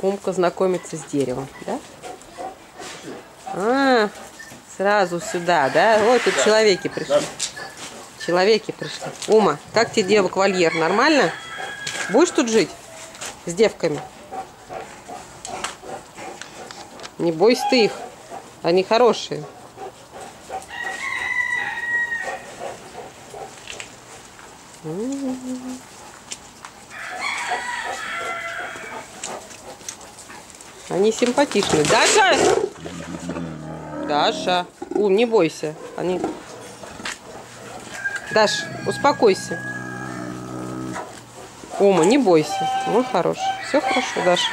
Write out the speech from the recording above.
Умка знакомится с деревом, да? А, сразу сюда, да? Ой, тут человеки пришли. Человеки пришли. Ума, как тебе девок вольер? Нормально? Будешь тут жить? С девками? Не бойся ты их. Они хорошие. Они симпатичные. Даша! Даша. Ум, не бойся. Они... Даш, успокойся. Ума, не бойся. Он хороший. Все хорошо, Даша.